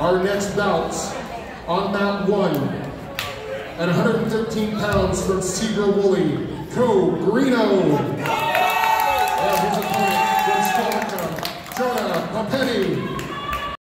Our next bouts on mat one at 113 pounds from Seagull Woolley, Co Greeno.